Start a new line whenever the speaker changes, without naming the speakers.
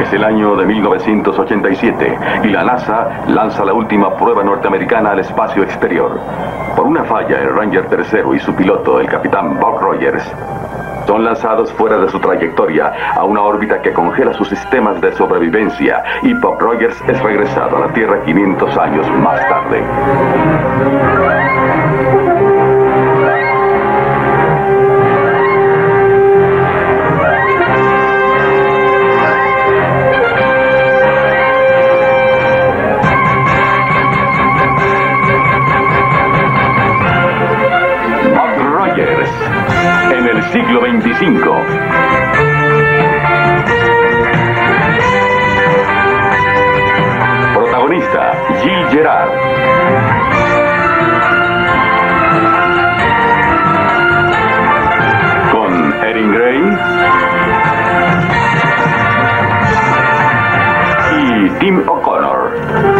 Es el año de 1987 y la NASA lanza la última prueba norteamericana al espacio exterior. Por una falla, el Ranger tercero y su piloto, el capitán Bob Rogers, son lanzados fuera de su trayectoria a una órbita que congela sus sistemas de sobrevivencia y Bob Rogers es regresado a la Tierra 500 años más tarde. Siglo 25. Protagonista, Gil Gerard. Con Erin Gray. Y Tim O'Connor.